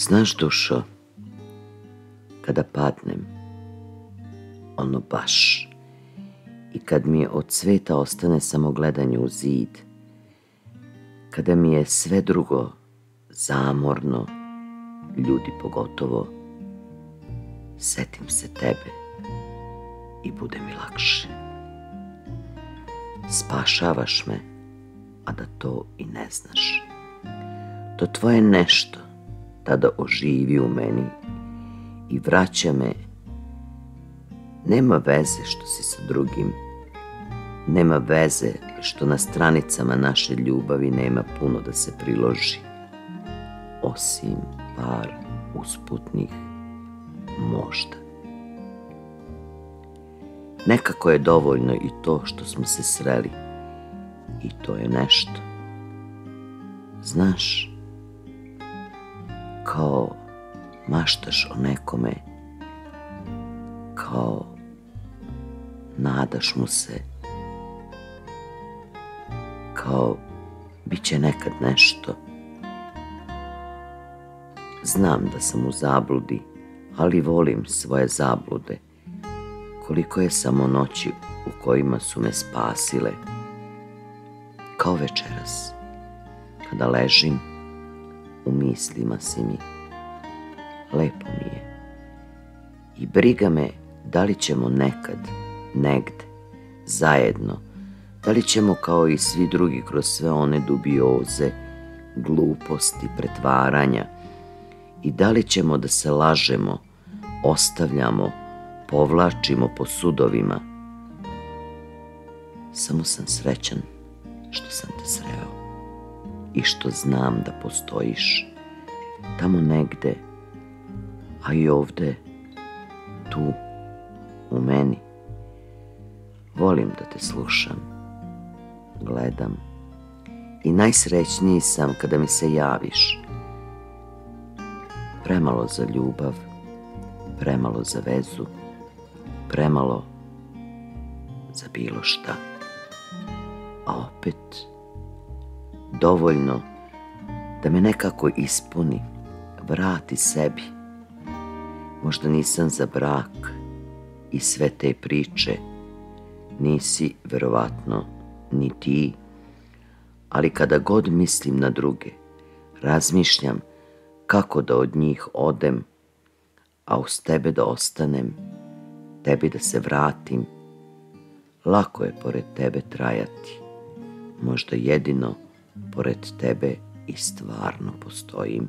Znaš, dušo, kada padnem, ono baš, i kad mi od sveta ostane samo gledanje u zid, kada mi je sve drugo zamorno, ljudi pogotovo, setim se tebe i bude mi lakše. Spašavaš me, a da to i ne znaš. To tvoje nešto tada oživi u meni i vraća me. Nema veze što si sa drugim, nema veze što na stranicama naše ljubavi nema puno da se priloži, osim par usputnih možda. Nekako je dovoljno i to što smo se sreli i to je nešto. Znaš, kao maštaš o nekome, kao nadaš mu se, kao bit će nekad nešto. Znam da sam u zabludi, ali volim svoje zablude. Koliko je samo noći u kojima su me spasile. Kao večeras, kada ležim, u mislima si mi. Lepo mi je. I briga me da li ćemo nekad, negde, zajedno, da li ćemo kao i svi drugi kroz sve one dubioze, gluposti, pretvaranja i da li ćemo da se lažemo, ostavljamo, povlačimo po sudovima. Samo sam srećan što sam te sreo i što znam da postojiš tamo negde, a i ovde, tu, u meni. Volim da te slušam, gledam i najsrećniji sam kada mi se javiš. Premalo za ljubav, premalo za vezu, premalo za bilo šta. A opet, dovoljno da me nekako ispuni, vrati sebi. Možda nisam za brak i sve te priče, nisi verovatno ni ti, ali kada god mislim na druge, razmišljam kako da od njih odem, a uz tebe da ostanem, tebi da se vratim, lako je pored tebe trajati, možda jedino pored tebe i stvarno postojim.